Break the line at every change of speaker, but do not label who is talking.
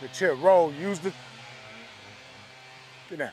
the chip roll, use the, get down.